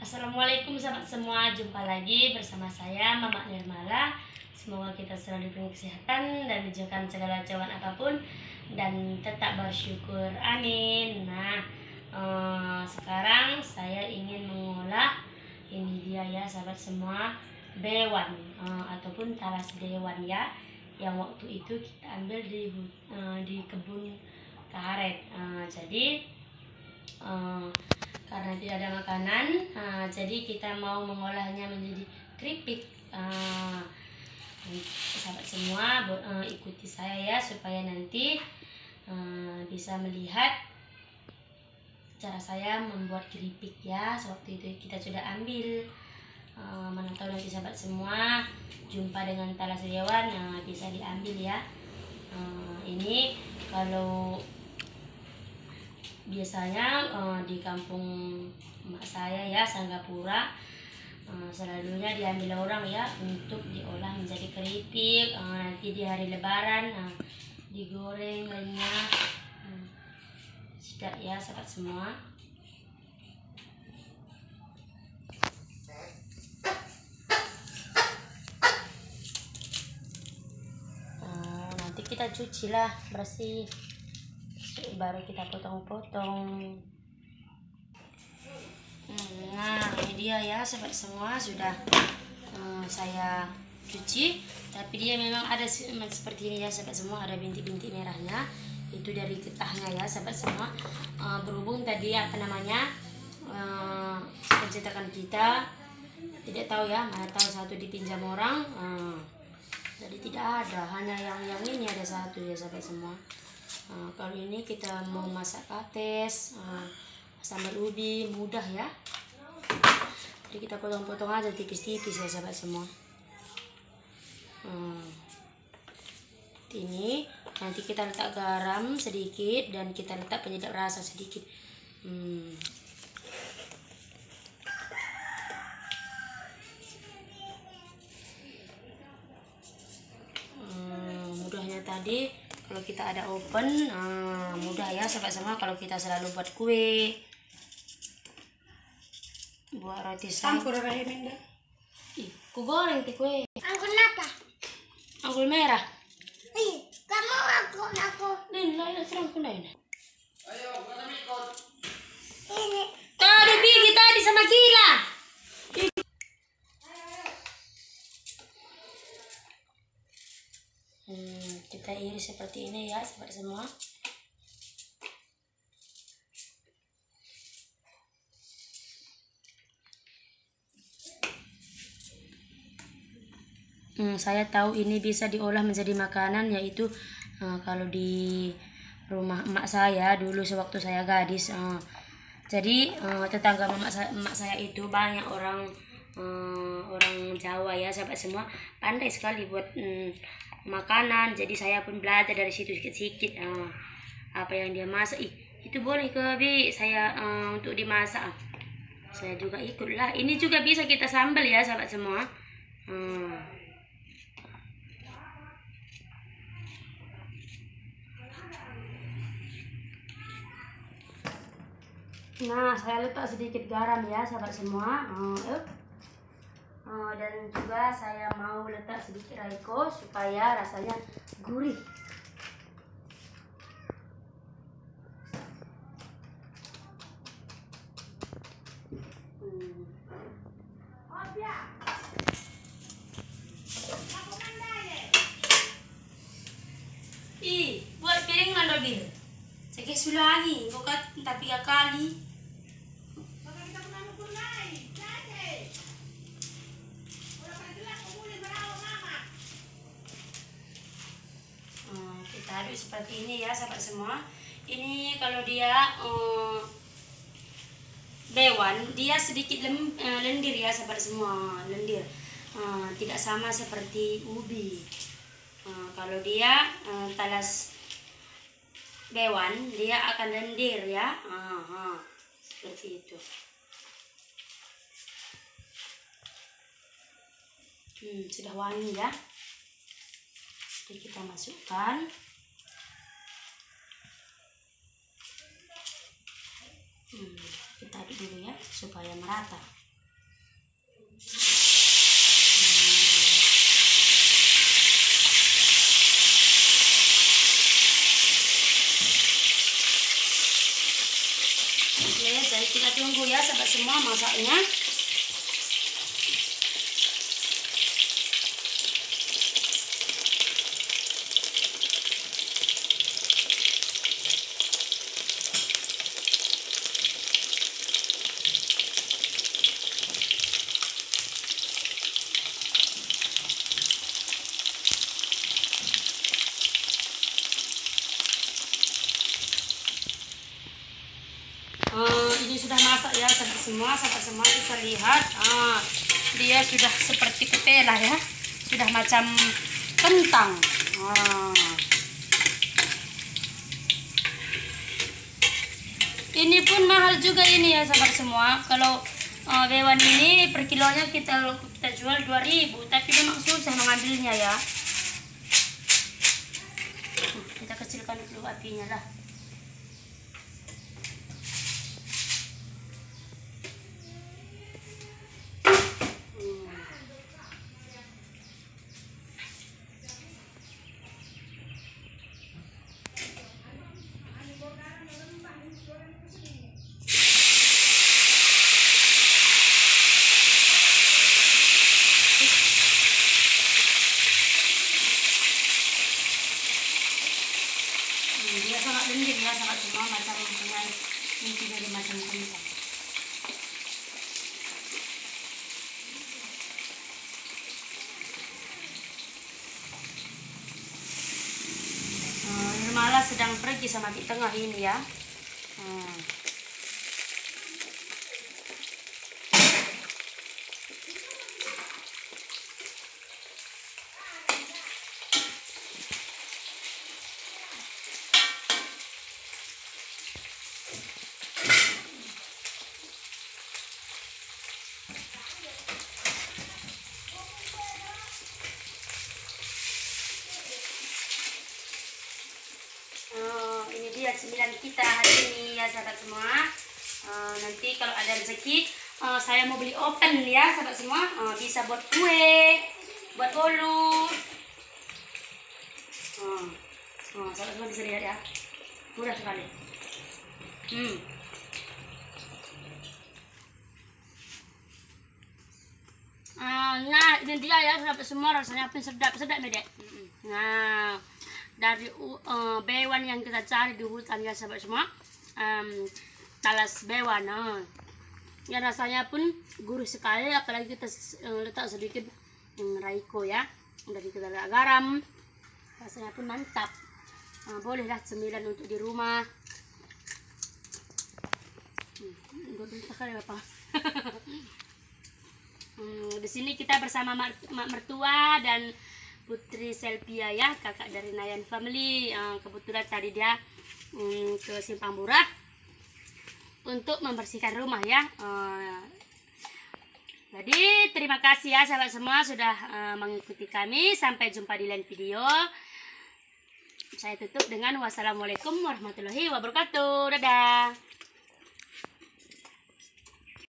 Assalamualaikum sahabat semua, jumpa lagi bersama saya Mama Nirmala. Semoga kita selalu diberi kesehatan dan dijauhkan segala cobaan apa pun dan tetap bersyukur. Amin. Nah, eh, sekarang saya ingin mengolah ini dia ya sahabat semua bewan eh, ataupun talas dewan ya yang waktu itu kita ambil di eh, di kebun karet. Eh, jadi eh, karena tidak ada makanan ah, jadi kita mau mengolahnya menjadi keripik. Ah, sahabat semua eh, ikuti saya ya supaya nanti eh, bisa melihat cara saya membuat keripik ya sewaktu itu kita sudah ambil. Eh, mana tahu nanti sahabat semua jumpa dengan talas dewan nah, bisa diambil ya. Eh, ini kalau biasanya eh, di kampung emak saya ya Sanggapura eh, selalunya diambil orang ya untuk diolah menjadi keripik eh, nanti di hari lebaran eh, digoreng renyah Hmm. sudah ya sahabat semua Eh, nanti kita cuci lah bersih baru kita potong-potong. Nah ini dia ya sahabat semua sudah eh, saya cuci. Tapi dia memang ada se- seperti ini ya sahabat semua ada bintik-bintik merahnya. Itu dari getahnya ya sahabat semua. Eh, berhubung tadi apa namanya eh, pencetakan kita tidak tahu ya mana tahu satu dipinjam orang. Eh, jadi tidak ada hanya yang yang ini ada satu ya sahabat semua Nah, kalau ini kita mau masak pates eh, sambal ubi mudah ya. Jadi kita potong-potong aja tipis-tipis ya sahabat semua. Hmm. ini. Nanti kita letak garam sedikit dan kita letak penyedap rasa sedikit. Hmm. Hmm, mudahnya tadi kalau kita ada oven ah, mudah ya sahabat semua kalau kita selalu buat kue buat roti Campur rahim dah. Ih, ku goreng ti kue Angkut apa? anggul merah Ih, kamu angkut aku. Din, lain serang ku lain. Ini. Tadi Bigi tadi sama Gila. Hmm, seperti ini ya, seperti semua. Hmm, saya tahu ini bisa diolah menjadi makanan yaitu eh, kalau di rumah emak saya dulu sewaktu saya gadis eh, jadi eh, tetangga emak saya, emak saya itu banyak orang eh, orang Jawa ya sahabat semua pandai sekali buat mm, makanan. Jadi saya pun belajar dari situ sedikit-sedikit eh, apa yang dia masak. Ih, itu boleh ke bi? Saya eh, untuk dimasak. Saya juga ikutlah. Ini juga bisa kita sambal ya sahabat semua. Hmm. Nah, saya letak sedikit garam ya, sahabat semua. Oh, Oh, dan juga saya mau letak sedikit raiko supaya rasanya gurih. Hmm. Ih, buat piring? Saya kasih lagi, kau kan tak tiga kali. Kita aduk seperti ini ya sahabat semua. Ini kalau dia eh, bewan, dia sedikit lem, eh, lendir ya sahabat semua, lendir. Eh, tidak sama seperti ubi. Eh, kalau dia eh, talas bewan, dia akan lendir ya. Ah, ah, seperti itu. Hmm, sudah wangi ya jadi kita masukkan. Hmm, kita aduk dulu ya supaya merata. Hmm. Oke, jadi kita tunggu ya sahabat semua masaknya. Sahabat semua sahabat semua bisa lihat. Ah, dia sudah seperti ketela ya. Sudah macam kentang. Ah. ini pun mahal juga ini ya sahabat semua. Kalau eh, bewan ini per kilonya kita kita jual 2000 tapi memang susah mengambilnya ya. Hmm, kita kecilkan dulu apinya lah Hmm. Hmm, dia sangat lendir ya sangat semua macam dengan inti dari macam kentang. Hmm, Nirmala sedang pergi sama di tengah ini ya. Hmm. Dia cemilan kita hari ini ya sahabat semua. Eh, nanti kalau ada rezeki, eh, saya mau beli oven ya sahabat semua. Eh, bisa buat kue, buat bolu. Oh, sahabat semua bisa lihat ya. Mudah sekali. Hmm. Ah, nah ini dia ya sahabat semua rasanya pun sedap sedap ya dek. Nah dari u- eh, bewan yang kita cari di hutan ya sahabat semua. Em, talas bewan nah. ya rasanya pun gurih sekali apalagi kita eh, letak sedikit mm, raiko ya dari kita letak garam. Rasanya pun mantap. Eh, bolehlah cemilan untuk di rumah. Hmm, Hmm, di sini kita bersama mak mertua dan putri Selvia ya, kakak dari Nayan Family. Eh, kebetulan tadi dia hmm, ke Simpang Murah untuk membersihkan rumah ya. Eh, jadi terima kasih ya sahabat semua sudah eh, mengikuti kami. Sampai jumpa di lain video. Saya tutup dengan wassalamualaikum warahmatullahi wabarakatuh. Dadah.